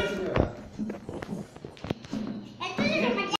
Thank you.